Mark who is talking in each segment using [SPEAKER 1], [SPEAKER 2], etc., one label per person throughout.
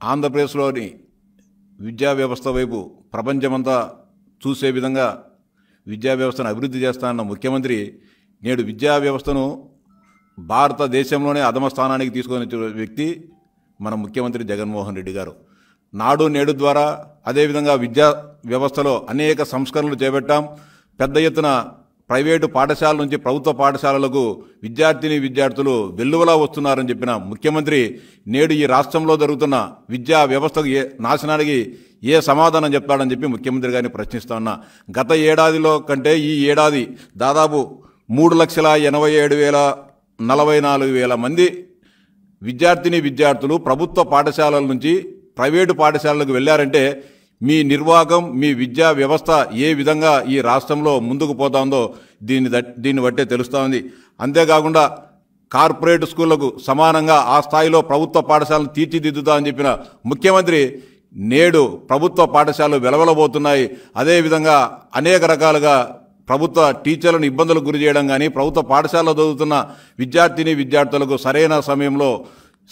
[SPEAKER 1] ఆంధ్రప్రదేశ్లోని విద్యా వ్యవస్థ వైపు ప్రపంచమంతా చూసే విధంగా విద్యా వ్యవస్థను అభివృద్ధి చేస్తానన్న ముఖ్యమంత్రి నేడు విద్యా వ్యవస్థను భారతదేశంలోనే అధమ స్థానానికి తీసుకొని వ్యక్తి మన ముఖ్యమంత్రి జగన్మోహన్ రెడ్డి గారు. నాడు నేడు ద్వారా అదేవిధంగా విద్యా వ్యవస్థలో అనేక సంస్కరణలు చేపట్టాం. పెద్ద ఎత్తున ప్రైవేటు పాఠశాల నుంచి ప్రభుత్వ పాఠశాలలకు విద్యార్థిని విద్యార్థులు వెల్లువలా వస్తున్నారని చెప్పిన ముఖ్యమంత్రి నేడు ఈ రాష్ట్రంలో జరుగుతున్న విద్యా వ్యవస్థకు ఏ నాశనానికి ఏ సమాధానం చెప్తాడని చెప్పి ముఖ్యమంత్రి గారిని ప్రశ్నిస్తా ఉన్నా. గత ఏడాదిలో కంటే ఈ ఏడాది దాదాపు మూడు లక్షల ఎనభై ఏడు వేల నలభై నాలుగు వేల మంది విద్యార్థిని విద్యార్థులు ప్రభుత్వ పాఠశాలల నుంచి ప్రైవేటు పాఠశాలలకు వెళ్ళారంటే మీ నిర్వాహకం మీ విద్యా వ్యవస్థ ఏ విధంగా ఈ రాష్ట్రంలో ముందుకు పోతుందో దీన్ని దీన్ని బట్టే తెలుస్తూ ఉంది అంతేకాకుండా కార్పొరేట్ స్కూళ్ళకు సమానంగా ఆ స్థాయిలో ప్రభుత్వ పాఠశాలను తీర్చిదిద్దుతా అని చెప్పిన ముఖ్యమంత్రి నేడు ప్రభుత్వ పాఠశాలలు వెలవలబోతున్నాయి. అదేవిధంగా అనేక రకాలుగా ప్రభుత్వ టీచర్లను ఇబ్బందులకు గురి చేయడం కానీ ప్రభుత్వ పాఠశాలలో చదువుతున్న విద్యార్థిని విద్యార్థులకు సరైన సమయంలో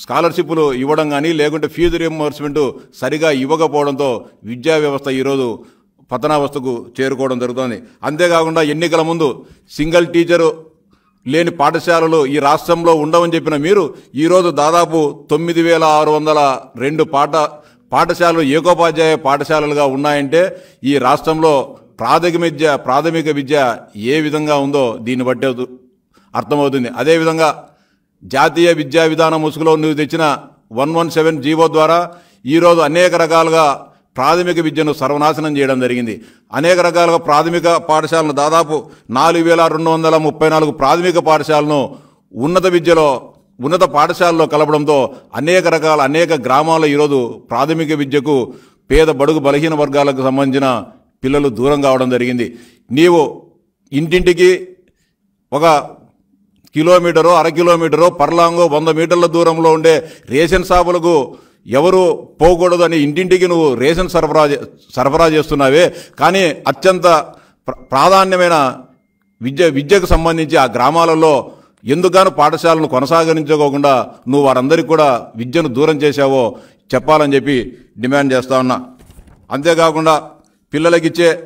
[SPEAKER 1] స్కాలర్షిప్లు ఇవ్వడం కానీ లేకుంటే ఫీజు రియంబర్స్మెంట్ సరిగా ఇవ్వకపోవడంతో విద్యా వ్యవస్థ ఈరోజు పతనావస్థకు చేరుకోవడం జరుగుతోంది. అంతేకాకుండా ఎన్నికల ముందు సింగిల్ టీచరు లేని పాఠశాలలు ఈ రాష్ట్రంలో ఉండవని చెప్పిన మీరు ఈరోజు దాదాపు తొమ్మిది వేల ఆరు వందల రెండు పాఠ పాఠశాలలు ఏకోపాధ్యాయ పాఠశాలలుగా ఉన్నాయంటే ఈ రాష్ట్రంలో ప్రాథమిక విద్య ప్రాథమిక విద్య ఏ విధంగా ఉందో దీన్ని బట్టే అర్థమవుతుంది. అదేవిధంగా జాతీయ విద్యా విధానం ముసుగులో నువ్వు తెచ్చిన వన్ వన్ సెవెన్ జీవో ద్వారా ఈరోజు అనేక రకాలుగా ప్రాథమిక విద్యను సర్వనాశనం చేయడం జరిగింది. అనేక రకాలుగా ప్రాథమిక పాఠశాలను దాదాపు నాలుగు వేల రెండు వందల ముప్పై నాలుగు ప్రాథమిక పాఠశాలను ఉన్నత విద్యలో ఉన్నత పాఠశాలలో కలపడంతో అనేక రకాల అనేక గ్రామాల్లో ఈరోజు ప్రాథమిక విద్యకు పేద బడుగు బలహీన వర్గాలకు సంబంధించిన పిల్లలు దూరం కావడం జరిగింది. నీవు ఇంటింటికి ఒక కిలోమీటరో అర కిలోమీటరో పర్లాంగో వంద మీటర్ల దూరంలో ఉండే రేషన్ షాపులకు ఎవరు పోకూడదు అని ఇంటింటికి నువ్వు రేషన్ సరఫరా సరఫరా చేస్తున్నావే. కానీ అత్యంత ప్ర- ప్రాధాన్యమైన విద్య విద్యకు సంబంధించి ఆ గ్రామాలలో ఎందుకనో పాఠశాలను కొనసాగించుకోకుండా నువ్వు వారందరికీ కూడా విద్యను దూరం చేశావో చెప్పాలని చెప్పి డిమాండ్ చేస్తా ఉన్నా. అంతేకాకుండా పిల్లలకిచ్చే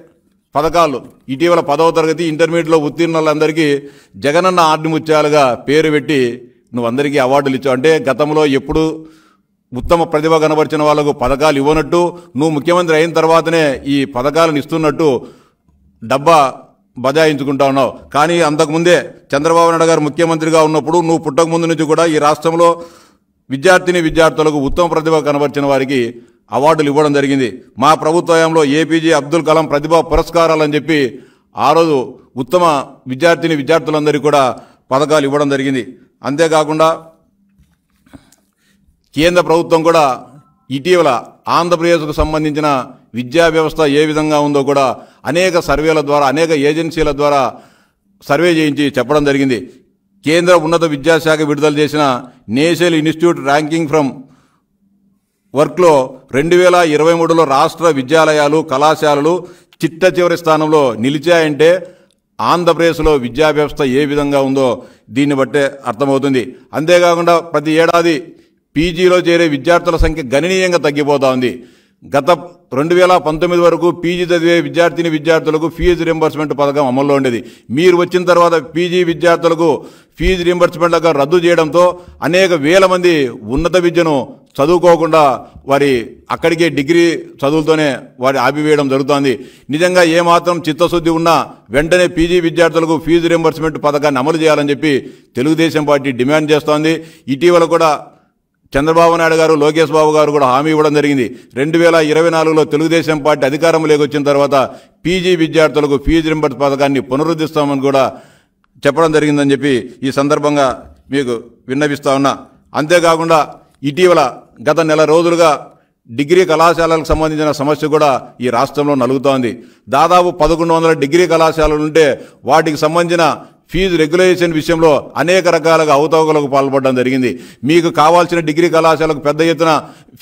[SPEAKER 1] పథకాలు. ఇటీవల పదవ తరగతి ఇంటర్మీడియట్లో ఉత్తీర్ణులందరికీ జగనన్న ఆర్డిముత్యాలుగా పేరు పెట్టి నువ్వు అందరికీ అవార్డులు ఇచ్చావు. అంటే గతంలో ఎప్పుడు ఉత్తమ ప్రతిభ కనబరిచిన వాళ్ళకు పథకాలు ఇవ్వనట్టు నువ్వు ముఖ్యమంత్రి అయిన తర్వాతనే ఈ పథకాలను ఇస్తున్నట్టు డబ్బా బజాయించుకుంటా ఉన్నావు. కానీ అంతకుముందే చంద్రబాబు నాయుడు గారు ముఖ్యమంత్రిగా ఉన్నప్పుడు నువ్వు పుట్టక ముందు నుంచి కూడా ఈ రాష్ట్రంలో విద్యార్థిని విద్యార్థులకు ఉత్తమ ప్రతిభ కనబరిచిన వారికి అవార్డులు ఇవ్వడం జరిగింది. మా ప్రభుత్వంలో ఏపీజే అబ్దుల్ కలాం ప్రతిభా పురస్కారాలు అని చెప్పి ఆ రోజు ఉత్తమ విద్యార్థిని విద్యార్థులందరికీ కూడా పథకాలు ఇవ్వడం జరిగింది. అంతేకాకుండా కేంద్ర ప్రభుత్వం కూడా ఇటీవల ఆంధ్రప్రదేశ్కు సంబంధించిన విద్యా వ్యవస్థ ఏ విధంగా ఉందో కూడా అనేక సర్వేల ద్వారా అనేక ఏజెన్సీల ద్వారా సర్వే చేయించి చెప్పడం జరిగింది. కేంద్ర ఉన్నత విద్యాశాఖ విడుదల చేసిన నేషనల్ ఇన్స్టిట్యూట్ ర్యాంకింగ్ ఫ్రమ్ వర్క్లో రెండు వేల ఇరవై మూడులో రాష్ట్ర విద్యాలయాలు కళాశాలలు చిట్ట చివరి స్థానంలో నిలిచాయంటే ఆంధ్రప్రదేశ్లో విద్యా వ్యవస్థ ఏ విధంగా ఉందో దీన్ని బట్టే అర్థమవుతుంది. అంతేకాకుండా ప్రతి ఏడాది పీజీలో చేరే విద్యార్థుల సంఖ్య గణనీయంగా తగ్గిపోతా ఉంది. గత రెండు వేల పంతొమ్మిది వరకు పీజీ చదివే విద్యార్థిని విద్యార్థులకు ఫీజు రింబర్స్మెంట్ పథకం అమల్లో ఉండేది. మీరు వచ్చిన తర్వాత పీజీ విద్యార్థులకు ఫీజు రింబర్స్మెంట్ రద్దు చేయడంతో అనేక వేల మంది ఉన్నత విద్యను చదువుకోకుండా వారి అక్కడికే డిగ్రీ చదువులతోనే వారి ఆపివేయడం జరుగుతోంది. నిజంగా ఏమాత్రం చిత్తశుద్ధి ఉన్నా వెంటనే పీజీ విద్యార్థులకు ఫీజు రింబర్స్మెంట్ పథకాన్ని అమలు చేయాలని చెప్పి తెలుగుదేశం పార్టీ డిమాండ్ చేస్తోంది. ఇటీవల కూడా చంద్రబాబు నాయుడు గారు లోకేష్ బాబు గారు కూడా హామీ ఇవ్వడం జరిగింది. రెండు వేల ఇరవై నాలుగులో తెలుగుదేశం పార్టీ అధికారంలోకి వచ్చిన తర్వాత పీజీ విద్యార్థులకు ఫీజు రింబర్స్ పథకాన్ని పునరుద్ధరిస్తామని కూడా చెప్పడం జరిగిందని చెప్పి ఈ సందర్భంగా మీకు విన్నవిస్తా ఉన్నా. అంతేకాకుండా ఇటీవల గత నెల రోజులుగా డిగ్రీ కళాశాలలకు సంబంధించిన సమస్య కూడా ఈ రాష్ట్రంలో నలుగుతోంది దాదాపు పదకొండు వందల డిగ్రీ కళాశాలలు ఉంటే వాటికి సంబంధించిన ఫీజు రెగ్యులేషన్ విషయంలో అనేక రకాలుగా అవతవకలకు పాల్పడడం జరిగింది. మీకు కావాల్సిన డిగ్రీ కళాశాలకు పెద్ద ఎత్తున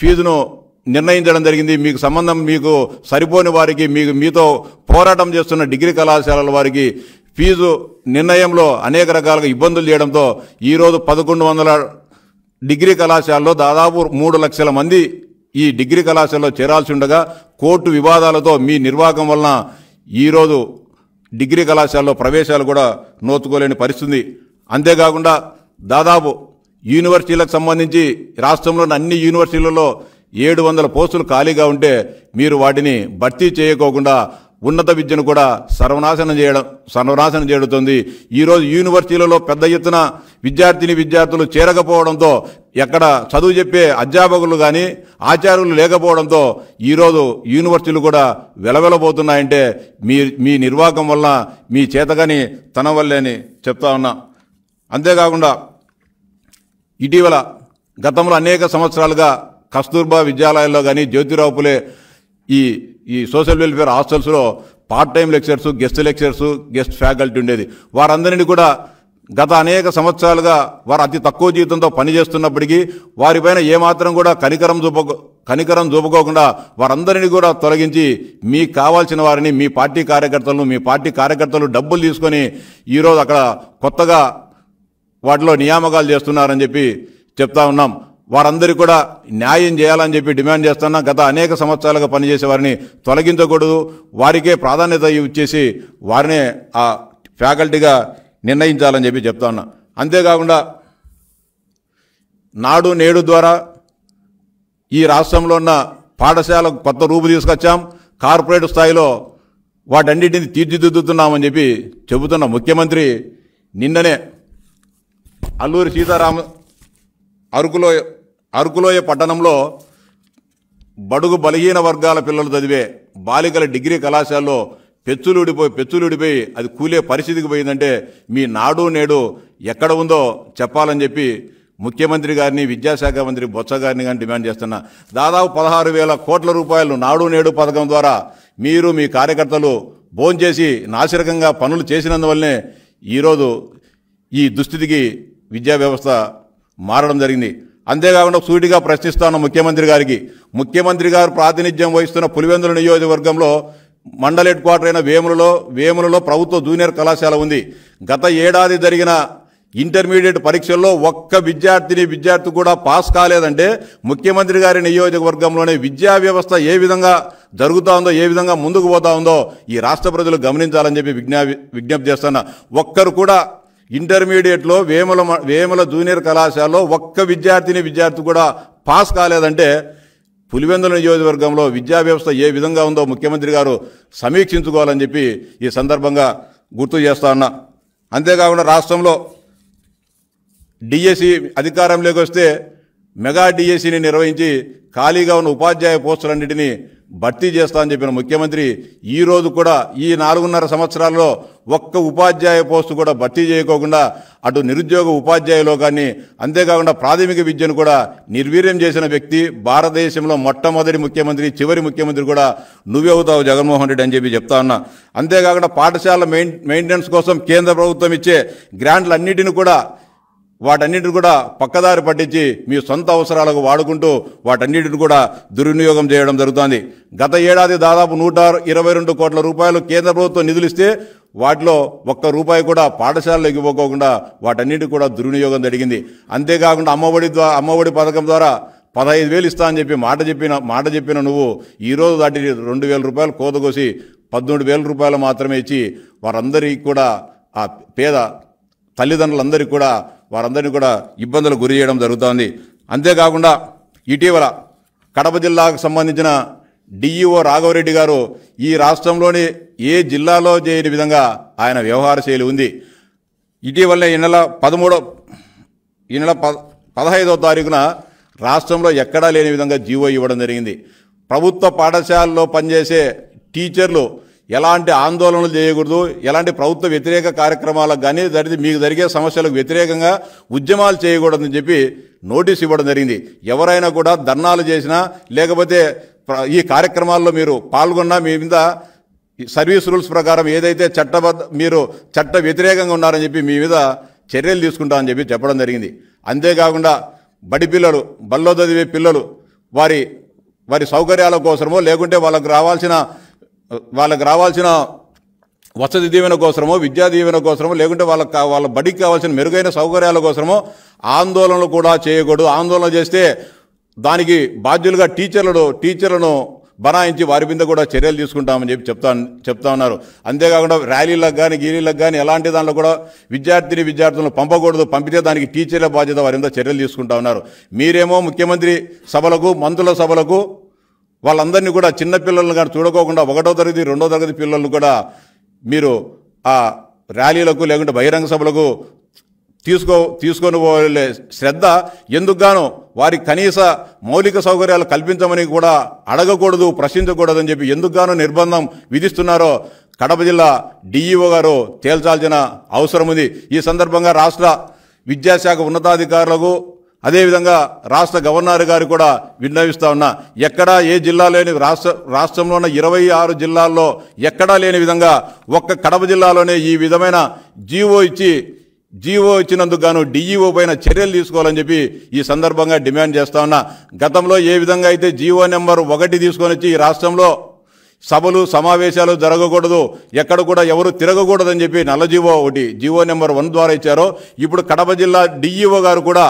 [SPEAKER 1] ఫీజును నిర్ణయించడం జరిగింది. మీకు సంబంధం మీకు సరిపోని వారికి మీకు మీతో పోరాటం చేస్తున్న డిగ్రీ కళాశాలల వారికి ఫీజు నిర్ణయంలో అనేక రకాలుగా ఇబ్బందులు చేయడంతో ఈరోజు పదకొండు వందల డిగ్రీ కళాశాలలో దాదాపు మూడు లక్షల మంది ఈ డిగ్రీ కళాశాలలో చేరాల్సి ఉండగా కోర్టు వివాదాలతో మీ నిర్వాహకం వలన ఈరోజు డిగ్రీ కళాశాలలో ప్రవేశాలు కూడా నోచుకోలేని పరిస్థితి. అంతేకాకుండా దాదాపు యూనివర్సిటీలకు సంబంధించి రాష్ట్రంలోని అన్ని యూనివర్సిటీలలో ఏడు వందల పోస్టులు ఖాళీగా ఉంటే మీరు వాటిని భర్తీ చేయకోకుండా ఉన్నత విద్యను కూడా సర్వనాశనం చేయడం సర్వనాశనం చేయడుతుంది ఈరోజు యూనివర్సిటీలలో పెద్ద ఎత్తున విద్యార్థిని విద్యార్థులు చేరకపోవడంతో ఎక్కడ చదువు చెప్పే అధ్యాపకులు కానీ ఆచార్యులు లేకపోవడంతో ఈరోజు యూనివర్సిటీలు కూడా వెలవెలబోతున్నాయంటే మీ మీ నిర్వాహకం వల్ల మీ చేతగాని తన వల్లే అని చెప్తా ఉన్నా. అంతేకాకుండా ఇటీవల గతంలో అనేక సంవత్సరాలుగా కస్తూర్బా విద్యాలయాల్లో కానీ జ్యోతిరావు పులే ఈ ఈ సోషల్ వెల్ఫేర్ హాస్టల్స్లో part time lecturers guest lecturers guest faculty ఉండేది. వారందరినీ కూడా గత అనేక సంవత్సరాలుగా వారు అతి తక్కువ జీతంతో పనిచేస్తున్నప్పటికీ వారిపైన ఏమాత్రం కూడా కనికరం చూప కనికరం చూపుకోకుండా వారందరినీ కూడా తొలగించి మీకు కావాల్సిన వారిని మీ పార్టీ కార్యకర్తలను మీ పార్టీ కార్యకర్తలు డబ్బులు తీసుకొని ఈరోజు అక్కడ కొత్తగా వాటిలో నియామకాలు చేస్తున్నారని చెప్పి చెప్తా ఉన్నాం. వారందరికీ కూడా న్యాయం చేయాలని చెప్పి డిమాండ్ చేస్తున్నా గత అనేక సంవత్సరాలుగా పనిచేసే వారిని తొలగించకూడదు. వారికే ప్రాధాన్యత ఇచ్చేసి వారినే ఆ ఫ్యాకల్టీగా నిర్ణయించాలని చెప్పి చెప్తా ఉన్నా. అంతేకాకుండా నాడు నేడు ద్వారా ఈ రాష్ట్రంలో ఉన్న పాఠశాలకు కొత్త రూపు తీసుకొచ్చాం. కార్పొరేట్ స్థాయిలో వాటన్నిటిని తీర్చిదిద్దుతున్నామని చెప్పి చెబుతున్న ముఖ్యమంత్రి నిన్ననే అల్లూరి సీతారామ అరకులో అరకులోయ పట్టణంలో బడుగు బలహీన వర్గాల పిల్లలు చదివే బాలికల డిగ్రీ కళాశాలలో పెచ్చులుడిపోయి పెచ్చులుడిపోయి అది కూలే పరిస్థితికి పోయిందంటే మీ నాడు నేడు ఎక్కడ ఉందో చెప్పాలని చెప్పి ముఖ్యమంత్రి గారిని విద్యాశాఖ మంత్రి బొత్స గారిని కానీ డిమాండ్ చేస్తున్నా. దాదాపు పదహారు వేల కోట్ల రూపాయలు నాడు నేడు పథకం ద్వారా మీరు మీ కార్యకర్తలు భోంచేసి నాసిరకంగా పనులు చేసినందువల్లనే ఈరోజు ఈ దుస్థితికి విద్యా వ్యవస్థ మారడం జరిగింది. అంతేకాకుండా సూటిగా ప్రశ్నిస్తాను ముఖ్యమంత్రి గారికి. ముఖ్యమంత్రి గారు ప్రాతినిధ్యం వహిస్తున్న పులివెందుల నియోజకవర్గంలో మండల హెడ్ క్వార్టర్ అయిన వేములలో వేములలో ప్రభుత్వ జూనియర్ కళాశాల ఉంది. గత ఏడాది జరిగిన ఇంటర్మీడియట్ పరీక్షల్లో ఒక్క విద్యార్థిని విద్యార్థి కూడా పాస్ కాలేదంటే ముఖ్యమంత్రి గారి నియోజకవర్గంలోనే విద్యా వ్యవస్థ ఏ విధంగా జరుగుతూ ఉందో ఏ విధంగా ముందుకు పోతా ఉందో ఈ రాష్ట్ర ప్రజలు గమనించాలని చెప్పి విజ్ఞా విజ్ఞప్తి చేస్తున్నా. ఒక్కరు కూడా ఇంటర్మీడియట్లో వేముల మ- వేముల జూనియర్ కళాశాలలో ఒక్క విద్యార్థిని విద్యార్థి కూడా పాస్ కాలేదంటే పులివెందుల నియోజకవర్గంలో విద్యా వ్యవస్థ ఏ విధంగా ఉందో ముఖ్యమంత్రి గారు సమీక్షించుకోవాలని చెప్పి ఈ సందర్భంగా గుర్తు చేస్తా ఉన్నా. అంతేకాకుండా రాష్ట్రంలో డిఎస్సి అధికారంలోకి వస్తే మెగా డిఎస్సిని నిర్వహించి ఖాళీగా ఉన్న ఉపాధ్యాయ పోస్టులన్నింటినీ భర్తీ చేస్తా అని చెప్పిన ముఖ్యమంత్రి ఈ రోజు కూడా ఈ నాలుగున్నర సంవత్సరాల్లో ఒక్క ఉపాధ్యాయ పోస్టు కూడా భర్తీ చేయకోకుండా అటు నిరుద్యోగ ఉపాధ్యాయ లోకాన్ని అంతేకాకుండా ప్రాథమిక విద్యను కూడా నిర్వీర్యం చేసిన వ్యక్తి భారతదేశంలో మొట్టమొదటి ముఖ్యమంత్రి చివరి ముఖ్యమంత్రి కూడా నువ్వే అవుతావు జగన్మోహన్ రెడ్డి అని చెప్పి చెప్తా ఉన్నా. అంతేకాకుండా పాఠశాల మెయిన్ మెయింటెనెన్స్ కోసం కేంద్ర ప్రభుత్వం ఇచ్చే గ్రాంట్లన్నిటిని కూడా వాటన్నిటిని కూడా పక్కదారి పట్టించి మీ సొంత అవసరాలకు వాడుకుంటూ వాటన్నిటిని కూడా దుర్వినియోగం చేయడం జరుగుతోంది. గత ఏడాది దాదాపు నూట ఇరవై రెండు కోట్ల రూపాయలు కేంద్ర ప్రభుత్వం నిధులు ఇస్తే వాటిలో ఒక్క రూపాయి కూడా పాఠశాలలోకి ఇవ్వకోకుండా వాటన్నిటి కూడా దుర్వినియోగం జరిగింది. అంతేకాకుండా అమ్మఒడి ద్వారా అమ్మఒడి పథకం ద్వారా పదహైదు వేలు ఇస్తా అని చెప్పి మాట చెప్పిన మాట చెప్పిన నువ్వు ఈరోజు దాటి రెండు వేల రూపాయలు కోతకోసి పద్మూడు వేల రూపాయలు మాత్రమే ఇచ్చి వారందరికీ కూడా ఆ పేద తల్లిదండ్రులందరికీ కూడా వారందరినీ కూడా ఇబ్బందులు గురి చేయడం జరుగుతోంది. అంతేకాకుండా ఇటీవల కడప జిల్లాకు సంబంధించిన డిఈఓ రాఘవరెడ్డి గారు ఈ రాష్ట్రంలోని ఏ జిల్లాలో చేయని విధంగా ఆయన వ్యవహార శైలి ఉంది. ఇటీవలనే ఈ నెల పదమూడో ఈ నెల ప పదహైదవ తారీఖున రాష్ట్రంలో ఎక్కడా లేని విధంగా జీవో ఇవ్వడం జరిగింది. ప్రభుత్వ పాఠశాలలో పనిచేసే టీచర్లు ఎలాంటి ఆందోళనలు చేయకూడదు ఎలాంటి ప్రభుత్వ వ్యతిరేక కార్యక్రమాలకు కానీ జరిగి మీకు జరిగే సమస్యలకు వ్యతిరేకంగా ఉద్యమాలు చేయకూడదని చెప్పి నోటీస్ ఇవ్వడం జరిగింది. ఎవరైనా కూడా ధర్నాలు చేసినా లేకపోతే ఈ కార్యక్రమాల్లో మీరు పాల్గొన్నా మీ మీద సర్వీస్ రూల్స్ ప్రకారం ఏదైతే చట్టబద్ధ మీరు చట్ట వ్యతిరేకంగా ఉన్నారని చెప్పి మీ మీద చర్యలు తీసుకుంటామని చెప్పి చెప్పడం జరిగింది. అంతేకాకుండా బడి పిల్లలు బల్లో చదివే పిల్లలు వారి వారి సౌకర్యాల కోసమో లేకుంటే వాళ్ళకు రావాల్సిన వాళ్ళకి రావాల్సిన వసతి దీవెన కోసమో విద్యా దీవెన కోసమో లేకుంటే వాళ్ళకి వాళ్ళ బడికి కావాల్సిన మెరుగైన సౌకర్యాల కోసమో ఆందోళనలు కూడా చేయకూడదు. ఆందోళన చేస్తే దానికి బాధ్యులుగా టీచర్లను టీచర్లను బనాయించి వారి మీద కూడా చర్యలు తీసుకుంటామని చెప్పి చెప్తా చెప్తా ఉన్నారు. అంతేకాకుండా ర్యాలీలకు కానీ గీలీలకు కానీ ఎలాంటి దాంట్లో కూడా విద్యార్థిని విద్యార్థులను పంపకూడదు. పంపితే దానికి టీచర్ల బాధ్యత వారి మీద చర్యలు తీసుకుంటా ఉన్నారు. మీరేమో ముఖ్యమంత్రి సభలకు మంత్రుల సభలకు వాళ్ళందరినీ కూడా చిన్నపిల్లలను కానీ చూడకోకుండా ఒకటో తరగతి రెండో తరగతి పిల్లలను కూడా మీరు ఆ ర్యాలీలకు లేకుంటే బహిరంగ సభలకు తీసుకో తీసుకొని పోలే శ్రద్ధ. ఎందుకుగానో వారి కనీస మౌలిక సౌకర్యాలు కల్పించమని కూడా అడగకూడదు ప్రశ్నించకూడదని చెప్పి ఎందుకుగానో నిర్బంధం విధిస్తున్నారో కడప జిల్లా డిఈఓ గారు తేల్చాల్సిన అవసరం ఉంది. ఈ సందర్భంగా రాష్ట్ర విద్యాశాఖ ఉన్నతాధికారులకు అదేవిధంగా రాష్ట్ర గవర్నర్ గారు కూడా విన్నవిస్తా ఉన్నా ఎక్కడా ఏ జిల్లా లేని రాష్ట్ర రాష్ట్రంలో ఉన్న ఇరవై ఆరు జిల్లాల్లో ఎక్కడా లేని విధంగా ఒక్క కడప జిల్లాలోనే ఈ విధమైన జీవో ఇచ్చి జీవో ఇచ్చినందుకు గాను డిఈఓ పైన చర్యలు తీసుకోవాలని చెప్పి ఈ సందర్భంగా డిమాండ్ చేస్తా ఉన్నా. గతంలో ఏ విధంగా అయితే జీవో నెంబర్ ఒకటి తీసుకొని వచ్చి ఈ రాష్ట్రంలో సభలు సమావేశాలు జరగకూడదు ఎక్కడ కూడా ఎవరు తిరగకూడదని చెప్పి నల్ల జీవో ఒకటి జీవో నెంబర్ వన్ ద్వారా ఇచ్చారో. ఇప్పుడు కడప జిల్లా డిఈఓ గారు కూడా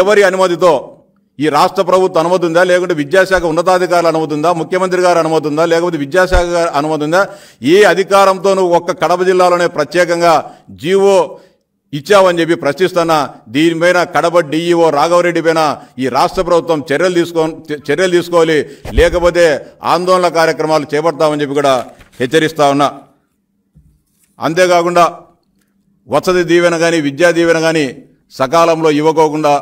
[SPEAKER 1] ఎవరి అనుమతితో? ఈ రాష్ట్ర ప్రభుత్వం అనుమతి ఉందా లేకుంటే విద్యాశాఖ ఉన్నతాధికారుల అనుమతి ఉందా ముఖ్యమంత్రి గారు అనుమతి ఉందా లేకపోతే విద్యాశాఖ గారు అనుమతి ఉందా ఏ అధికారంతోనూ ఒక్క కడప జిల్లాలోనే ప్రత్యేకంగా జీవో ఇచ్చావని చెప్పి ప్రశ్నిస్తున్నా దీనిపైన కడప డిఈఓ రాఘవరెడ్డి పైన ఈ రాష్ట్ర ప్రభుత్వం చర్యలు తీసుకో చర్యలు తీసుకోవాలి. లేకపోతే ఆందోళన కార్యక్రమాలు చేపడతామని చెప్పి కూడా హెచ్చరిస్తా ఉన్నా. అంతేకాకుండా వసతి దీవెన కానీ విద్యా దీవెన కానీ సకాలంలో ఇవ్వకోకుండా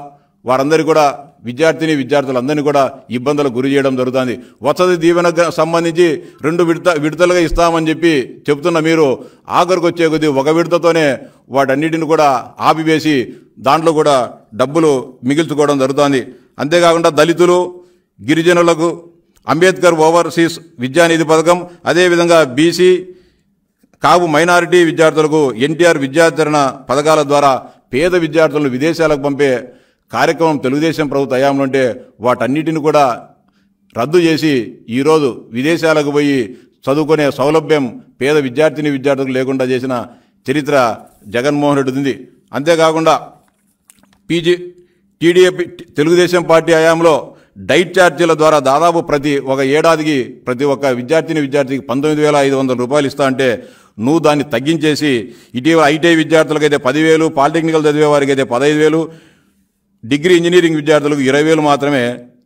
[SPEAKER 1] వారందరి కూడా విద్యార్థిని విద్యార్థులందరినీ కూడా ఇబ్బందులకు గురి చేయడం జరుగుతుంది. వసతి దీవెనకు సంబంధించి రెండు విడత విడతలుగా ఇస్తామని చెప్పి చెప్తున్న మీరు ఆఖరికి వచ్చే కొద్దీ ఒక విడతతోనే వాటన్నిటిని కూడా ఆపివేసి దాంట్లో కూడా డబ్బులు మిగిల్చుకోవడం జరుగుతుంది. అంతేకాకుండా దళితులు గిరిజనులకు అంబేద్కర్ ఓవర్సీస్ విద్యానిధి పథకం అదేవిధంగా బీసీ కావు మైనారిటీ విద్యార్థులకు ఎన్టీఆర్ విద్యాచరణ పథకాల ద్వారా పేద విద్యార్థులను విదేశాలకు పంపే కార్యక్రమం తెలుగుదేశం ప్రభుత్వ హయాంలో ఉంటే వాటన్నిటిని కూడా రద్దు చేసి ఈరోజు విదేశాలకు పోయి చదువుకునే సౌలభ్యం పేద విద్యార్థిని విద్యార్థులకు లేకుండా చేసిన చరిత్ర జగన్మోహన్ రెడ్డి ఉంది. అంతేకాకుండా పీజీ టీడీపీ తెలుగుదేశం పార్టీ హయాంలో డైట్ ఛార్జీల ద్వారా దాదాపు ప్రతి ఒక ఏడాదికి ప్రతి ఒక్క విద్యార్థిని విద్యార్థికి పంతొమ్మిది వేల ఐదు వందల రూపాయలు ఇస్తా అంటే నువ్వు దాన్ని తగ్గించేసి ఇటీవల ఐటీఐ విద్యార్థులకైతే పదివేలు పాలిటెక్నికల్ చదివే వారికి అయితే పదహైదు వేలు డిగ్రీ ఇంజనీరింగ్ విద్యార్థులకు ఇరవై వేలు మాత్రమే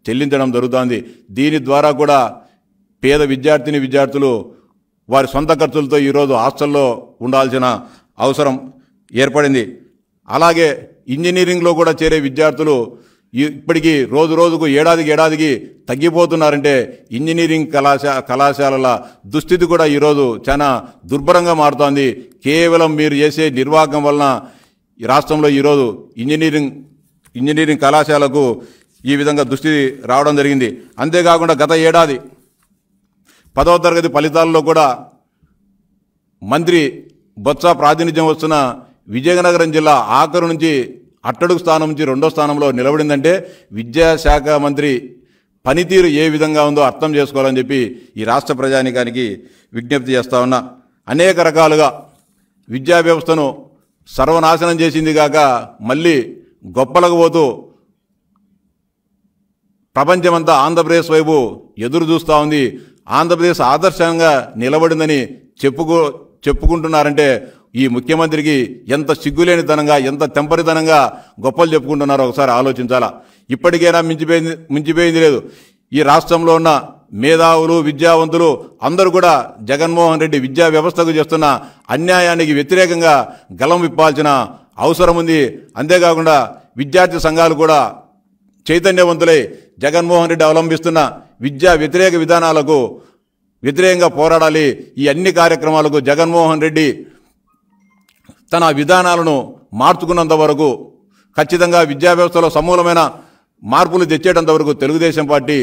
[SPEAKER 1] చెల్లించడం జరుగుతోంది. దీని ద్వారా కూడా పేద విద్యార్థిని విద్యార్థులు వారి సొంత ఖర్చులతో ఈరోజు హాస్టల్లో ఉండాల్సిన అవసరం ఏర్పడింది. అలాగే ఇంజనీరింగ్లో కూడా చేరే విద్యార్థులు ఇప్పటికీ రోజు రోజుకు ఏడాదికి ఏడాదికి తగ్గిపోతున్నారంటే ఇంజనీరింగ్ కళాశా కళాశాలల దుస్థితి కూడా ఈరోజు చాలా దుర్భరంగా మారుతోంది. కేవలం మీరు చేసే నిర్వాహకం వలన రాష్ట్రంలో ఈరోజు ఇంజనీరింగ్ ఇంజనీరింగ్ కళాశాలకు ఈ విధంగా దృష్టి రావడం జరిగింది. అంతేకాకుండా గత ఏడాది పదవ తరగతి ఫలితాల్లో కూడా మంత్రి బొత్స ప్రాతినిధ్యం వస్తున్న విజయనగరం జిల్లా ఆఖరు నుంచి అట్టడుగు స్థానం నుంచి రెండో స్థానంలో నిలబడిందంటే విద్యాశాఖ మంత్రి పనితీరు ఏ విధంగా ఉందో అర్థం చేసుకోవాలని చెప్పి ఈ రాష్ట్ర ప్రజానికానికి విజ్ఞప్తి చేస్తా ఉన్నా. అనేక రకాలుగా విద్యా వ్యవస్థను సర్వనాశనం చేసింది కాక మళ్ళీ గొప్పలకు పోతూ ప్రపంచమంతా ఆంధ్రప్రదేశ్ వైపు ఎదురు చూస్తూ ఉంది. ఆంధ్రప్రదేశ్ ఆదర్శంగా నిలబడిందని చెప్పుకో చెప్పుకుంటున్నారంటే ఈ ముఖ్యమంత్రికి ఎంత సిగ్గులేనితనంగా ఎంత తెంపరితనంగా గొప్పలు చెప్పుకుంటున్నారో ఒకసారి ఆలోచించాలా. ఇప్పటికైనా మించిపోయింది మించిపోయింది లేదు. ఈ రాష్ట్రంలో ఉన్న మేధావులు విద్యావంతులు అందరూ కూడా జగన్మోహన్ రెడ్డి విద్యా వ్యవస్థకు చేస్తున్న అన్యాయానికి వ్యతిరేకంగా గలం విప్పాల్సిన అవసరం ఉంది. అంతేకాకుండా విద్యార్థి సంఘాలు కూడా చైతన్యవంతులై జగన్మోహన్ రెడ్డి అవలంబిస్తున్న విద్యా వ్యతిరేక విధానాలకు వ్యతిరేకంగా పోరాడాలి. ఈ అన్ని కార్యక్రమాలకు జగన్మోహన్ రెడ్డి తన విధానాలను మార్చుకున్నంత వరకు ఖచ్చితంగా విద్యా వ్యవస్థలో సమూలమైన మార్పులు తెచ్చేటంత వరకు తెలుగుదేశం పార్టీ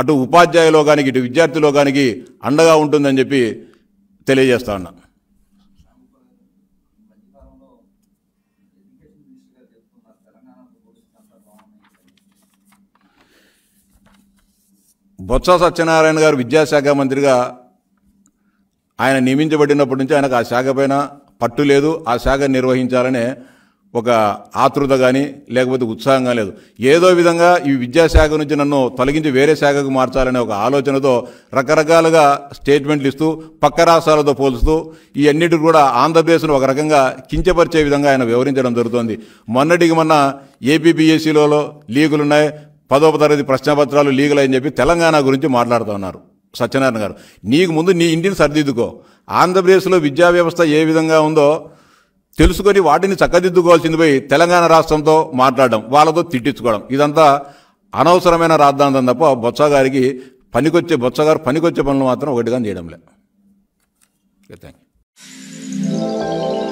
[SPEAKER 1] అటు ఉపాధ్యాయులో కానీ ఇటు విద్యార్థిలో కానీ అండగా ఉంటుందని చెప్పి తెలియజేస్తా ఉన్నా. బొత్స సత్యనారాయణ గారు విద్యాశాఖ మంత్రిగా ఆయన నియమించబడినప్పటి నుంచి ఆయనకు ఆ శాఖ పైన పట్టు లేదు. ఆ శాఖ నిర్వహించాలనే ఒక ఆతృత కానీ లేకపోతే ఉత్సాహం కానీ లేదు. ఏదో విధంగా ఈ విద్యాశాఖ నుంచి నన్ను తొలగించి వేరే శాఖకు మార్చాలనే ఒక ఆలోచనతో రకరకాలుగా స్టేట్మెంట్లు ఇస్తూ పక్క రాష్ట్రాలతో పోలుస్తూ ఈ అన్నిటి కూడా ఆంధ్రప్రదేశ్ను ఒక రకంగా కించపరిచే విధంగా ఆయన వివరించడం జరుగుతోంది. మొన్నటికి మొన్న ఏపీబీఎస్సీలలో లీగులు ఉన్నాయి పదవ తరగతి ప్రశ్నపత్రాలు లీగల్ అని చెప్పి తెలంగాణ గురించి మాట్లాడుతూ ఉన్నారు. సత్యనారాయణ గారు నీకు ముందు నీ ఇంటిని సరిదిద్దుకో. ఆంధ్రప్రదేశ్లో విద్యా వ్యవస్థ ఏ విధంగా ఉందో తెలుసుకొని వాటిని చక్కదిద్దుకోవాల్సింది పోయి తెలంగాణ రాష్ట్రంతో మాట్లాడడం వాళ్ళతో తిట్టించుకోవడం. ఇదంతా అనవసరమైన రాద్దాంతం తప్ప బొత్స గారికి పనికొచ్చే బొత్స గారు పనికొచ్చే పనులు మాత్రం ఒకటిగా చేయడం లేదు థ్యాంక్ యూ